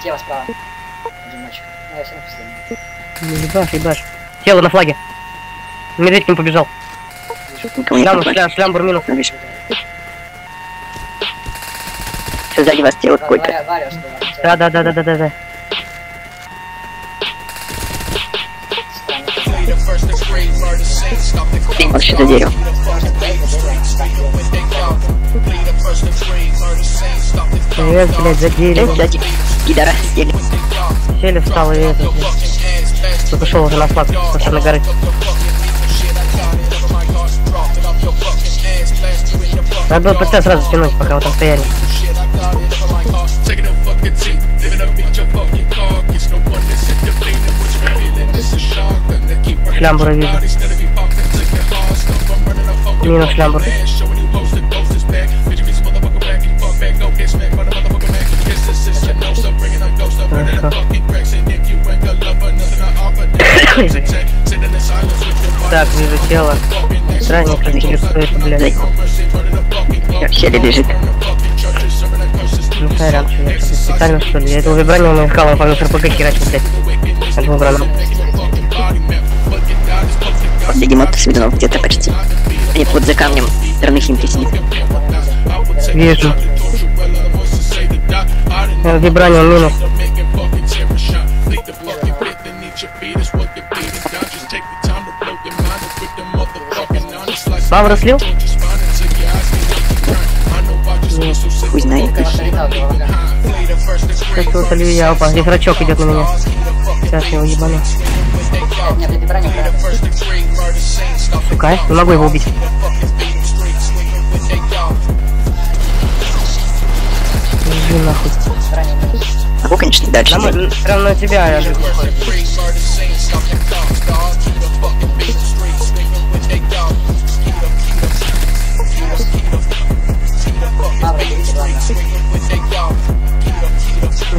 Слева, справа. Одиночка. Ну, я все последний. Ебашь, ебашь. Тело на флаге. Медведь к ним побежал. Шлям, шлям, шлям, бурмину. Ну, Всё, сзади вас тело какое-то. Да, да, да, да, да, да, да. Он еще за деревом. Привет, блядь, за деревом. сзади. Пидора, сели. Сели, встал и это, блядь. Шел уже на флаг, со стороны горы. Надо было ПЦ сразу стянуть, пока вы там стояли. Шлямбура вижу. Минус шлямбур. Хорошо. Так, вижу тело. Странник интересует, блядь. В щели лежит. Ну, сорян, специально, что ли? Я этого вибрания меня искал, он по РПГ херачил, блядь. Это вибрана. После гемота Свидунов где-то почти. Нет, вот за камнем стороны Химки сидит. Вижу. Э, Вибрание минус. Мавра слил? Хуй знает. Пролетал голова. Сейчас его солью я, опа, рачок идет на меня. Сейчас я его ебану. Сука, не могу его убить. Иди нахуй. Могу, конечно, дальше. Нам, зайти. прям на тебя, Андрюх. Мавра,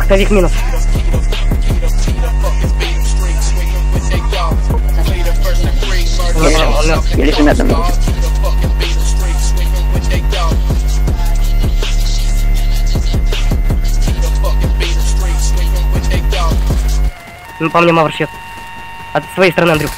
Махтовик минус. Я мертв, он лежу, мертв. я лежу на одном. Ну, по мне Мавр щет. От своей стороны, Андрюх.